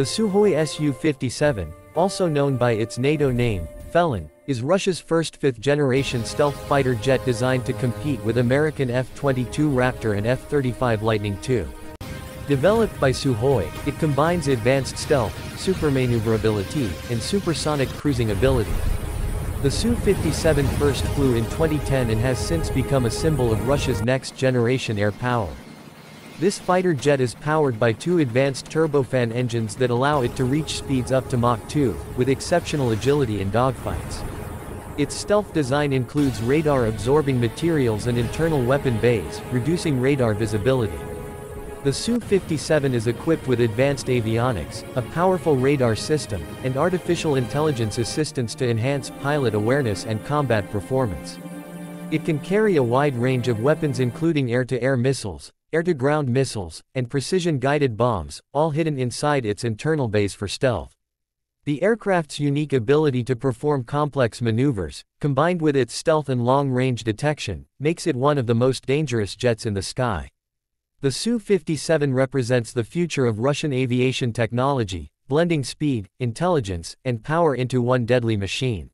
The Sukhoi Su-57, also known by its NATO name, Felon, is Russia's first fifth-generation stealth fighter jet designed to compete with American F-22 Raptor and F-35 Lightning II. Developed by Sukhoi, it combines advanced stealth, supermaneuverability, and supersonic cruising ability. The Su-57 first flew in 2010 and has since become a symbol of Russia's next-generation air power. This fighter jet is powered by two advanced turbofan engines that allow it to reach speeds up to Mach 2, with exceptional agility in dogfights. Its stealth design includes radar-absorbing materials and internal weapon bays, reducing radar visibility. The Su-57 is equipped with advanced avionics, a powerful radar system, and artificial intelligence assistance to enhance pilot awareness and combat performance. It can carry a wide range of weapons including air-to-air -air missiles, air-to-ground missiles, and precision-guided bombs, all hidden inside its internal bays for stealth. The aircraft's unique ability to perform complex maneuvers, combined with its stealth and long-range detection, makes it one of the most dangerous jets in the sky. The Su-57 represents the future of Russian aviation technology, blending speed, intelligence, and power into one deadly machine.